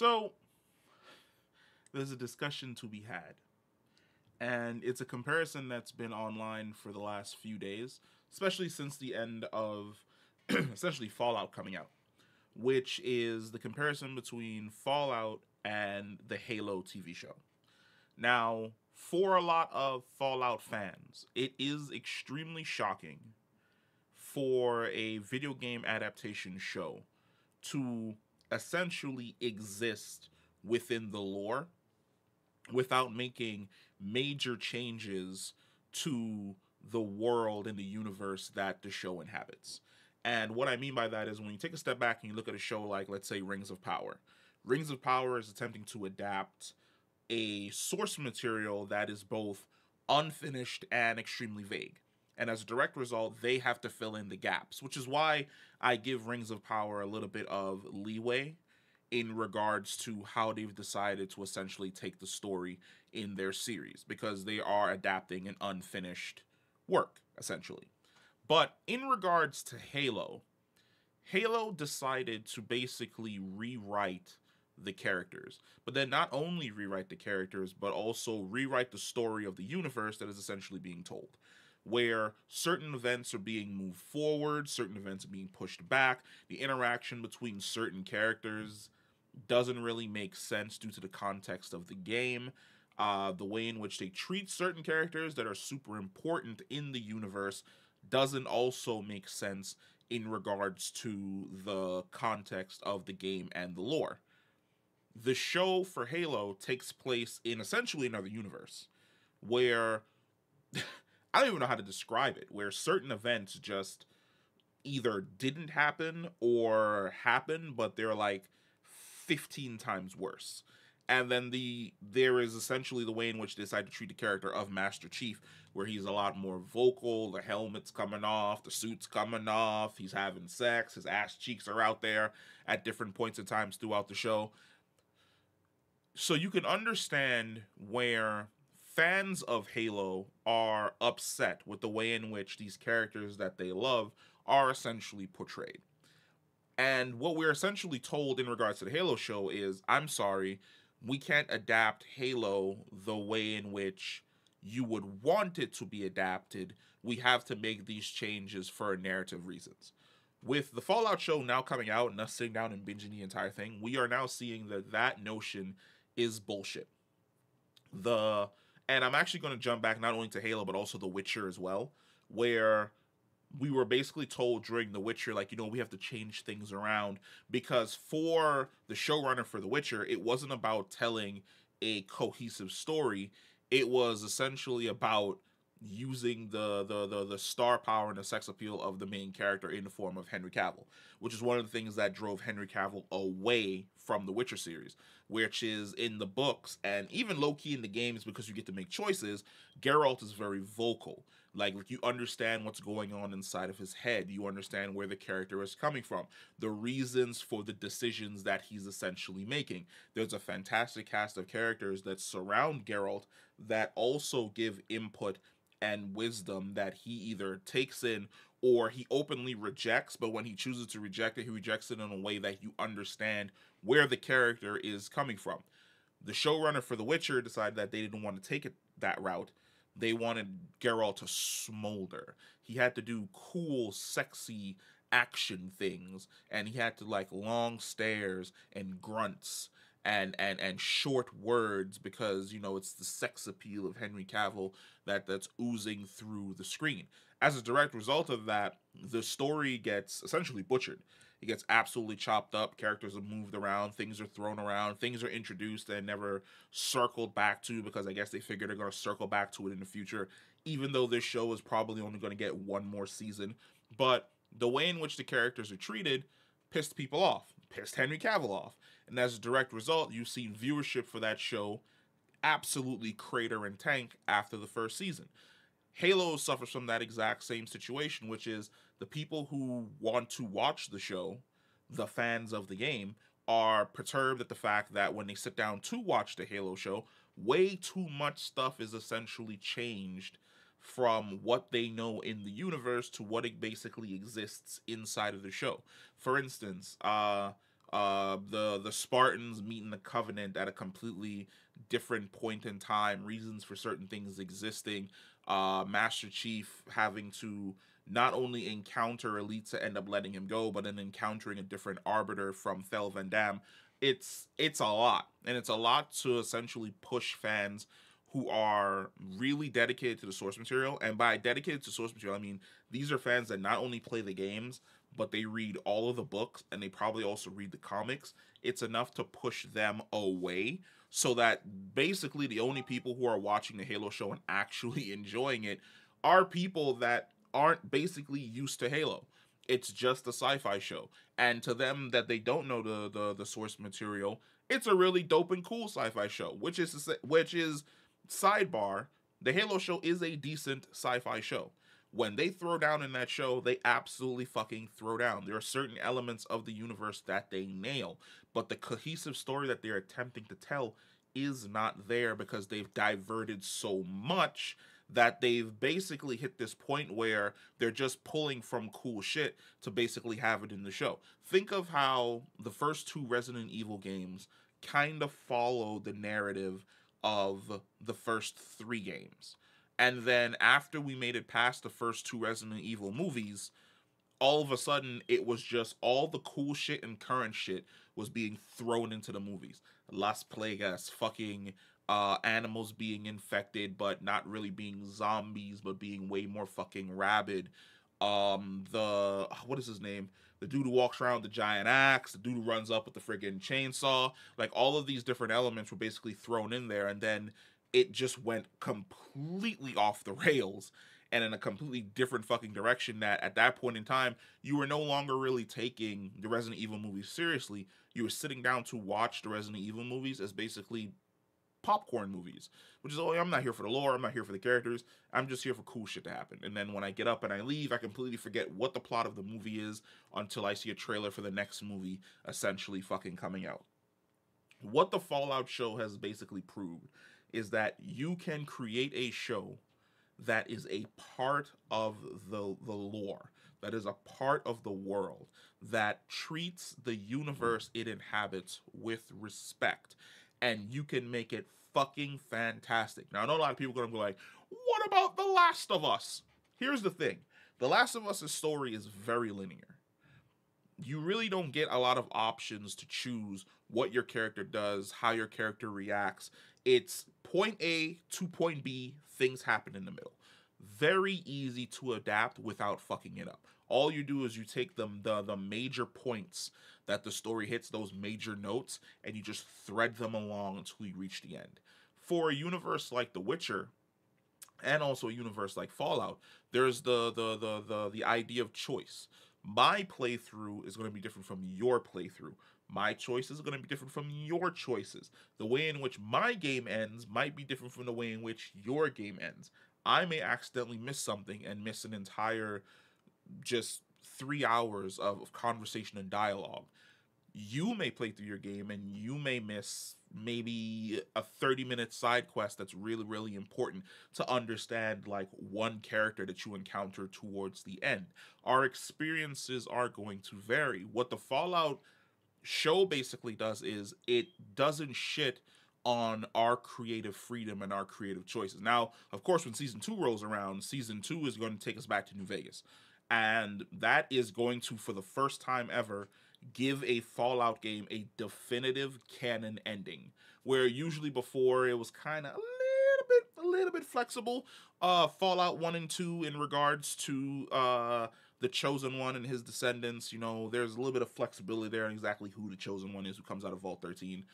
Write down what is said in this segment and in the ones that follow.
So there's a discussion to be had. And it's a comparison that's been online for the last few days, especially since the end of essentially Fallout coming out, which is the comparison between Fallout and the Halo TV show. Now, for a lot of Fallout fans, it is extremely shocking for a video game adaptation show to essentially exist within the lore without making major changes to the world and the universe that the show inhabits. And what I mean by that is when you take a step back and you look at a show like, let's say, Rings of Power, Rings of Power is attempting to adapt a source material that is both unfinished and extremely vague. And as a direct result, they have to fill in the gaps, which is why I give Rings of Power a little bit of leeway in regards to how they've decided to essentially take the story in their series because they are adapting an unfinished work, essentially. But in regards to Halo, Halo decided to basically rewrite the characters, but then not only rewrite the characters, but also rewrite the story of the universe that is essentially being told. Where certain events are being moved forward, certain events are being pushed back, the interaction between certain characters doesn't really make sense due to the context of the game. Uh, the way in which they treat certain characters that are super important in the universe doesn't also make sense in regards to the context of the game and the lore. The show for Halo takes place in essentially another universe where I don't even know how to describe it, where certain events just either didn't happen or happen, but they're like 15 times worse. And then the there is essentially the way in which they decide to treat the character of Master Chief, where he's a lot more vocal, the helmet's coming off, the suit's coming off, he's having sex, his ass cheeks are out there at different points in times throughout the show. So you can understand where fans of Halo are upset with the way in which these characters that they love are essentially portrayed. And what we're essentially told in regards to the Halo show is I'm sorry, we can't adapt Halo the way in which you would want it to be adapted. We have to make these changes for narrative reasons. With the Fallout show now coming out and us sitting down and binging the entire thing, we are now seeing that that notion is bullshit. The and I'm actually going to jump back not only to Halo but also The Witcher as well, where we were basically told during The Witcher, like, you know, we have to change things around because for the showrunner for The Witcher, it wasn't about telling a cohesive story. It was essentially about using the, the the the star power and the sex appeal of the main character in the form of Henry Cavill, which is one of the things that drove Henry Cavill away from the Witcher series, which is in the books and even low key in the games because you get to make choices. Geralt is very vocal. Like, like you understand what's going on inside of his head. You understand where the character is coming from, the reasons for the decisions that he's essentially making. There's a fantastic cast of characters that surround Geralt that also give input and wisdom that he either takes in or he openly rejects, but when he chooses to reject it, he rejects it in a way that you understand where the character is coming from. The showrunner for The Witcher decided that they didn't want to take it that route. They wanted Geralt to smolder. He had to do cool, sexy action things, and he had to like long stares and grunts and and and short words because you know it's the sex appeal of Henry Cavill that that's oozing through the screen. As a direct result of that, the story gets essentially butchered. It gets absolutely chopped up. Characters are moved around. Things are thrown around. Things are introduced and never circled back to because I guess they figure they're going to circle back to it in the future, even though this show is probably only going to get one more season. But the way in which the characters are treated pissed people off, pissed Henry Cavill off. And as a direct result, you've seen viewership for that show absolutely crater and tank after the first season. Halo suffers from that exact same situation, which is the people who want to watch the show, the fans of the game, are perturbed at the fact that when they sit down to watch the Halo show, way too much stuff is essentially changed from what they know in the universe to what it basically exists inside of the show. For instance, uh, uh, the the Spartans meeting the Covenant at a completely different point in time, reasons for certain things existing, uh, Master Chief having to not only encounter elites to end up letting him go, but then encountering a different arbiter from Thel 'Vadam. It's it's a lot, and it's a lot to essentially push fans who are really dedicated to the source material. And by dedicated to source material, I mean these are fans that not only play the games, but they read all of the books and they probably also read the comics. It's enough to push them away so that basically the only people who are watching the Halo show and actually enjoying it are people that aren't basically used to Halo. It's just a sci-fi show. And to them that they don't know the the, the source material, it's a really dope and cool sci-fi show, which is which is sidebar, the Halo show is a decent sci-fi show. When they throw down in that show, they absolutely fucking throw down. There are certain elements of the universe that they nail, but the cohesive story that they're attempting to tell is not there because they've diverted so much that they've basically hit this point where they're just pulling from cool shit to basically have it in the show. Think of how the first two Resident Evil games kind of follow the narrative of the first three games. And then after we made it past the first two Resident Evil movies, all of a sudden it was just all the cool shit and current shit was being thrown into the movies. Las Plagas, fucking uh, animals being infected, but not really being zombies, but being way more fucking rabid. Um, the what is his name? The dude who walks around with the giant axe, the dude who runs up with the friggin' chainsaw, like all of these different elements were basically thrown in there, and then it just went completely off the rails and in a completely different fucking direction that at that point in time you were no longer really taking the Resident Evil movies seriously. You were sitting down to watch the Resident Evil movies as basically popcorn movies, which is oh I'm not here for the lore, I'm not here for the characters, I'm just here for cool shit to happen. And then when I get up and I leave, I completely forget what the plot of the movie is until I see a trailer for the next movie essentially fucking coming out. What the Fallout show has basically proved is that you can create a show that is a part of the the lore that is a part of the world that treats the universe it inhabits with respect and you can make it fucking fantastic. Now i know a lot of people are gonna be like what about the last of us? Here's the thing. The last of us' story is very linear. You really don't get a lot of options to choose what your character does how your character reacts. It's point A to point B, things happen in the middle. Very easy to adapt without fucking it up. All you do is you take them the the major points that the story hits, those major notes, and you just thread them along until you reach the end. For a universe like The Witcher, and also a universe like Fallout, there's the the the the the idea of choice. My playthrough is going to be different from your playthrough. My choices are going to be different from your choices. The way in which my game ends might be different from the way in which your game ends. I may accidentally miss something and miss an entire just three hours of, conversation and dialogue. You may play through your game and you may miss maybe a 30 minute side quest that's really, really important to understand like one character that you encounter towards the end. Our experiences are going to vary. What the Fallout show basically does is it doesn't shit on our creative freedom and our creative choices. Now, of course, when season two rolls around, season two is going to take us back to New Vegas. And that is going to, for the first time ever, give a Fallout game a definitive canon ending. Where usually before it was kind of a little bit, a little bit flexible. Uh, Fallout one and two in regards to uh the chosen one and his descendants. You know, there's a little bit of flexibility there in exactly who the chosen one is who comes out of Vault 13.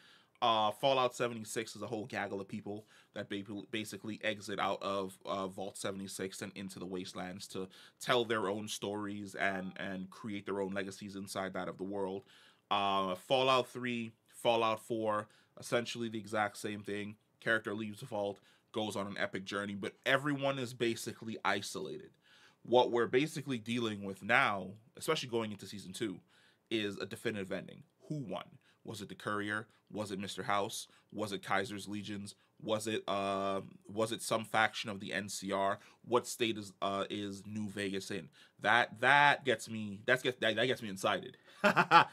Uh, Fallout 76 is a whole gaggle of people that basically exit out of uh, Vault 76 and into the wastelands to tell their own stories and and create their own legacies inside that of the world. Uh, Fallout 3, Fallout 4, essentially the exact same thing. Character leaves the vault, goes on an epic journey, but everyone is basically isolated what we're basically dealing with now, especially going into season two, is a definitive ending. Who won? Was it the Courier? Was it Mr. House? Was it Caesar's Legions? Was it uh was it some faction of the NCR? What state is uh is New Vegas in? That that gets me that's get that, that gets me incited. that,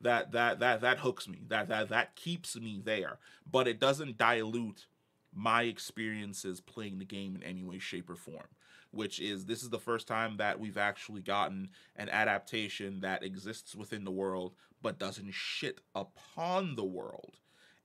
that that that that hooks me. That that that keeps me there. But it doesn't dilute my experiences playing the game in any way, shape, or form. Which is this is the first time that we've actually gotten an adaptation that exists within the world but doesn't shit upon the world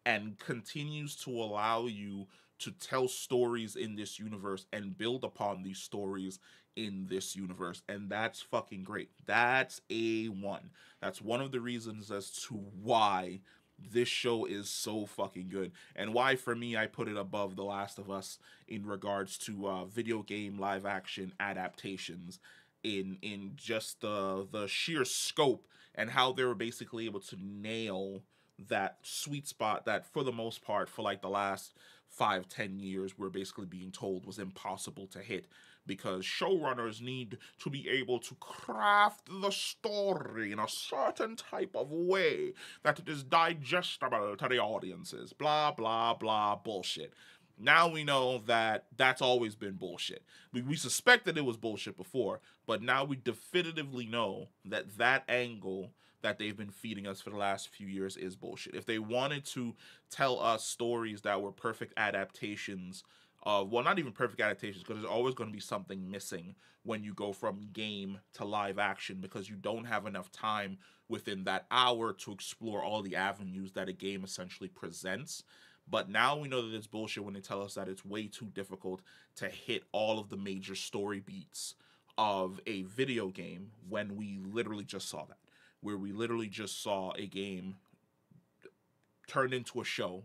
and continues to allow you to tell stories in this universe and build upon these stories in this universe. And that's fucking great. That's a one. That's one of the reasons as to why this show is so fucking good. And why for me i put it above the last of us in regards to uh, video game live action adaptations in in just the the sheer scope and how they were basically able to nail that sweet spot that for the most part for like the last five ten years we're basically being told was impossible to hit because showrunners need to be able to craft the story in a certain type of way that it is digestible to the audiences blah blah blah bullshit now we know that that's always been bullshit. We, we suspected it was bullshit before, but now we definitively know that that angle that they've been feeding us for the last few years is bullshit. If they wanted to tell us stories that were perfect adaptations of, well, not even perfect adaptations, because there's always going to be something missing when you go from game to live action because you don't have enough time within that hour to explore all the avenues that a game essentially presents. But now we know that it's bullshit when they tell us that it's way too difficult to hit all of the major story beats of a video game when we literally just saw that where we literally just saw a game turned into a show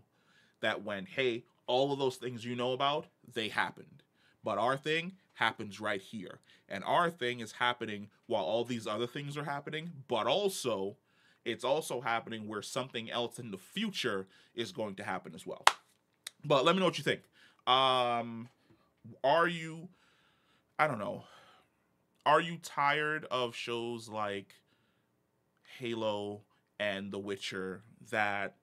that went, hey, all of those things you know about, they happened. But our thing happens right here. And our thing is happening while all these other things are happening, but also it's also happening where something else in the future is going to happen as well. But let me know what you think. Um are you I don't know. Are you tired of shows like Halo and The Witcher that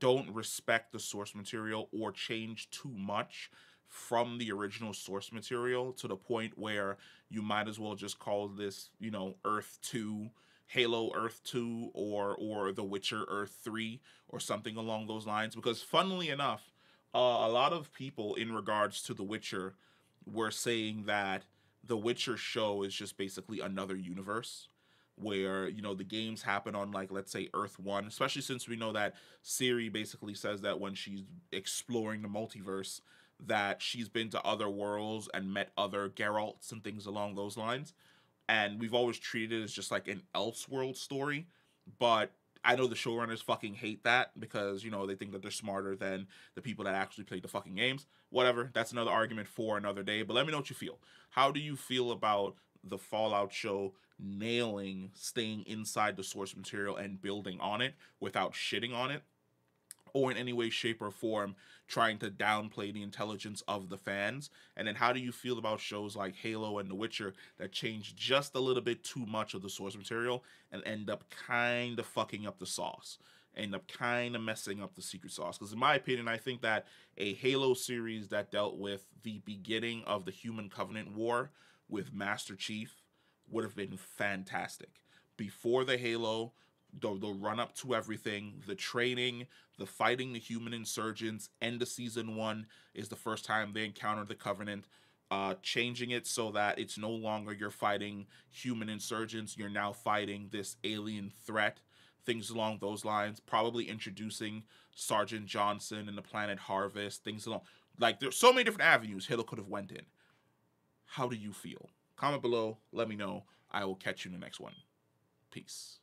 don't respect the source material or change too much from the original source material to the point where you might as well just call this, you know, Earth 2, Halo Earth 2 or or The Witcher Earth 3 or something along those lines. Because funnily enough, uh, a lot of people in regards to The Witcher were saying that The Witcher show is just basically another universe where you know the games happen on like let's say earth 1 especially since we know that Ciri basically says that when she's exploring the multiverse that she's been to other worlds and met other Geralts and things along those lines and we've always treated it as just like an elseworld story but I know the showrunners fucking hate that because you know they think that they're smarter than the people that actually play the fucking games. Whatever, that's another argument for another day. But let me know what you feel. How do you feel about the Fallout show nailing staying inside the source material and building on it without shitting on it or in any way shape or form trying to downplay the intelligence of the fans? And then how do you feel about shows like halo and the witcher that change just a little bit too much of the source material and end up kind of fucking up the sauce end up kind of messing up the secret sauce? Because in my opinion i think that a halo series that dealt with the beginning of the human covenant war with master chief would have been fantastic. Before the Halo, the, the run up to everything, the training, the fighting the human insurgents, end of season one is the first time they encounter the Covenant. Uh, changing it so that it's no longer you're fighting human insurgents, you're now fighting this alien threat, things along those lines. Probably introducing Sergeant Johnson and the Planet Harvest, things along like there's so many different avenues Halo could have went in. How do you feel? Comment below. Let me know. I will catch you in the next one. Peace.